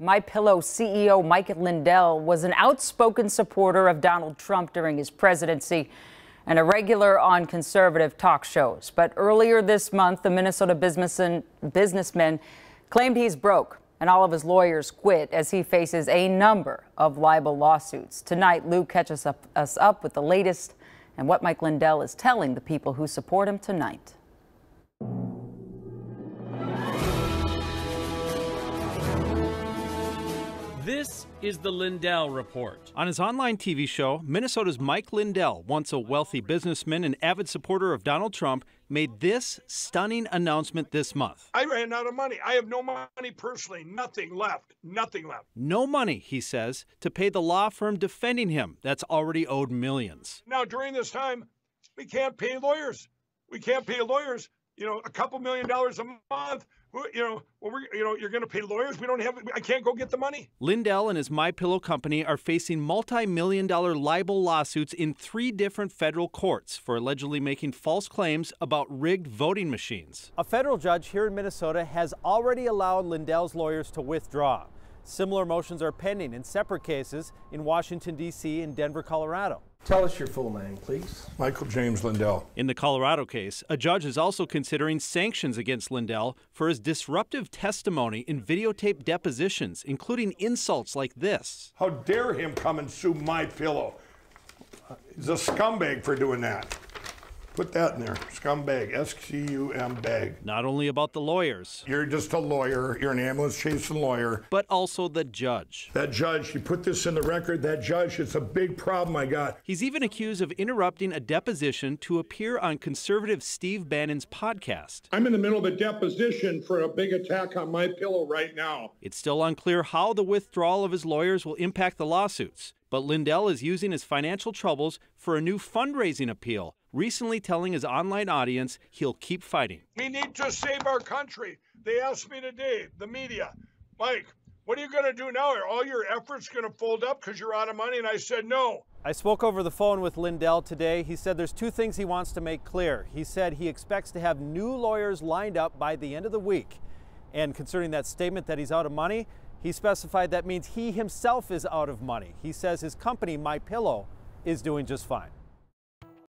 My Pillow CEO Mike Lindell was an outspoken supporter of Donald Trump during his presidency and a regular on conservative talk shows. But earlier this month, the Minnesota businessman claimed he's broke and all of his lawyers quit as he faces a number of libel lawsuits. Tonight, Lou catches up, us up with the latest and what Mike Lindell is telling the people who support him tonight. This is the Lindell Report. On his online TV show, Minnesota's Mike Lindell, once a wealthy businessman and avid supporter of Donald Trump, made this stunning announcement this month. I ran out of money. I have no money personally, nothing left, nothing left. No money, he says, to pay the law firm defending him that's already owed millions. Now, during this time, we can't pay lawyers. We can't pay lawyers, you know, a couple million dollars a month you know, well, we're, you know, you're going to pay lawyers. We don't have. I can't go get the money. Lindell and his My Pillow company are facing multi-million dollar libel lawsuits in three different federal courts for allegedly making false claims about rigged voting machines. A federal judge here in Minnesota has already allowed Lindell's lawyers to withdraw. Similar motions are pending in separate cases in Washington, D.C. and Denver, Colorado. Tell us your full name, please. Michael James Lindell. In the Colorado case, a judge is also considering sanctions against Lindell for his disruptive testimony in videotape depositions, including insults like this. How dare him come and sue my pillow? He's a scumbag for doing that. Put that in there. Scumbag. S C U M bag. Not only about the lawyers. You're just a lawyer. You're an ambulance chasing lawyer. But also the judge. That judge, he put this in the record. That judge, it's a big problem I got. He's even accused of interrupting a deposition to appear on conservative Steve Bannon's podcast. I'm in the middle of a deposition for a big attack on my pillow right now. It's still unclear how the withdrawal of his lawyers will impact the lawsuits. But Lindell is using his financial troubles for a new fundraising appeal, recently telling his online audience he'll keep fighting. We need to save our country. They asked me today, the media, Mike, what are you going to do now? Are all your efforts going to fold up because you're out of money? And I said, no. I spoke over the phone with Lindell today. He said there's two things he wants to make clear. He said he expects to have new lawyers lined up by the end of the week. And concerning that statement that he's out of money, he specified that means he himself is out of money. He says his company, My Pillow, is doing just fine.